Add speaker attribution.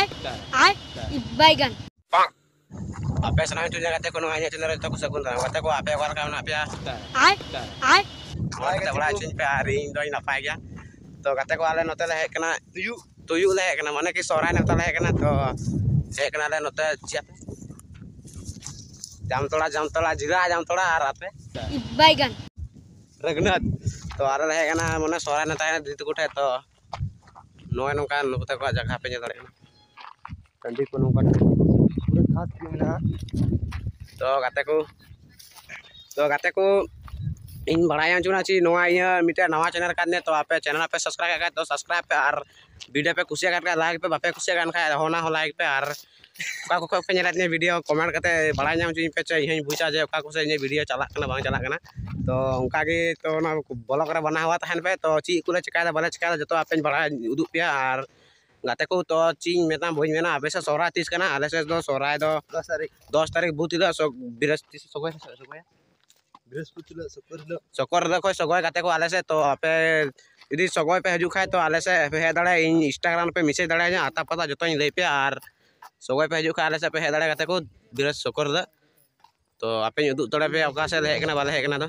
Speaker 1: आय आय बैगन
Speaker 2: ape senang itu jangan kata kono hanya cenderung itu kusagun dah kata ko ape war kawan ape
Speaker 1: I I
Speaker 2: kata wala cin pe hari doi napai ya to kata ko ale note leh kena tuyu tuyu leh kena mana ki sorai note leh kena to he kena le note siap jam tola jam tola jira jam tola ar ape
Speaker 1: बैगन
Speaker 2: Ragnat to ar leh kena mana sorai note ena ditu kute to noy nongkan note ko jaga pe nya dare kandi ko nongkan
Speaker 3: खास क्यों ना
Speaker 2: to kataku to kataku इन बढ़ाया चुना ची नवा इया मिटे नवा चैनल का ने तो आपे चैनल पे सब्सक्राइब कर तो सब्सक्राइब पे और वीडियो पे खुशी कर लाइक पे बापे खुशी कर खा होना हो लाइक पे और का को पे नेला ने वीडियो कमेंट करते बढ़ाया नाम चुनी पे चे यही बुझा जे का को से वीडियो चला करना बांग चला करना तो उनका के तो ना ब्लॉग रे बना हुआ तहन पे तो ची कुले चिका दा बले चिका जो आपे बढ़ा उदुक पे और गाते को तो चीन मेता भोज आबे से सोरा तीस कना आले से दो सोरा दो
Speaker 3: दस तारीख
Speaker 2: दस तारीख सगोय
Speaker 3: बृहस्पति हिलोग शुक्र हिलोग
Speaker 2: सकor दा कोई सगोय गाते को आले से तो आपे यदि सगोय पे हजू खाए तो आले से पे हे दाड़े इन इंस्टाग्राम पे मैसेज दाड़े आता पता जो तो लई पे और सगोय पे हजू खाए आले से पे हे दाड़े गाते को बिरस सकor दा तो आपे दाड़े पे ओका से ले बाले हे कना दो